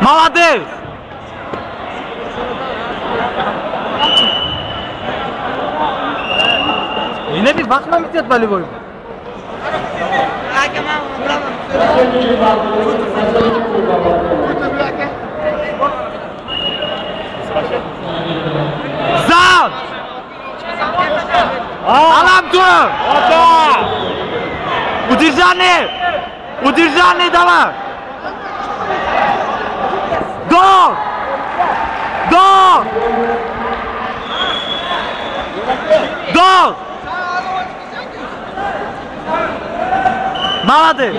Maladeiro! Nebir bakma mit yat bali boyu. Zal! Alam tu! Ota! Udržane! Udržane dala! Gol! Молодец!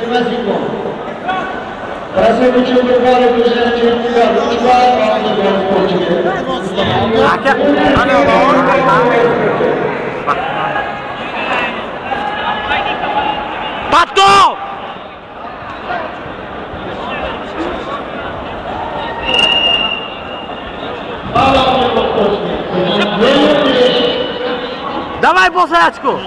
Brasil için bir var güzel çocuklar. Üç var aldı gol sporcuyu. Hakem. Hani Patko! Давай, босачку!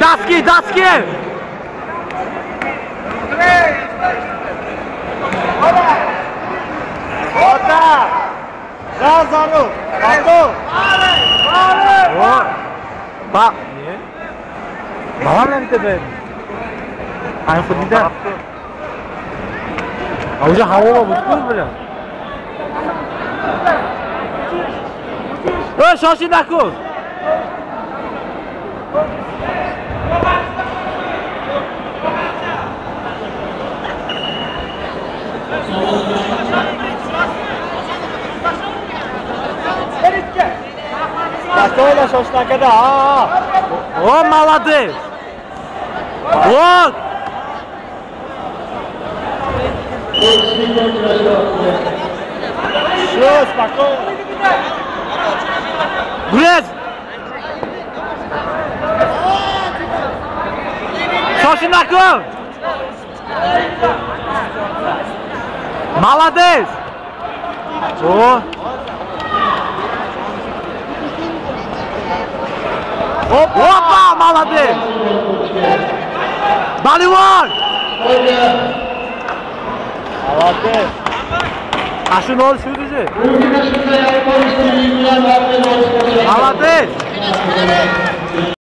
Daski, daski! Ota! Lazaru! Pato! Ba! Bağırlamıştı be. Aynı kudide. Avuca hava mı? Bu mu böyle? Ô, Jorge da Cruz! Pastor, olha só, está aqui da... Ô, maladeiro! Ô! Todos ficam de Los, Paco! Gulez! Sosin Paco! Maladez! oh, Opa, Opa Maladez! Baliwal! Maladez! aşkında yapmak istediğim bir var. Gol sporcuyu. Молодец.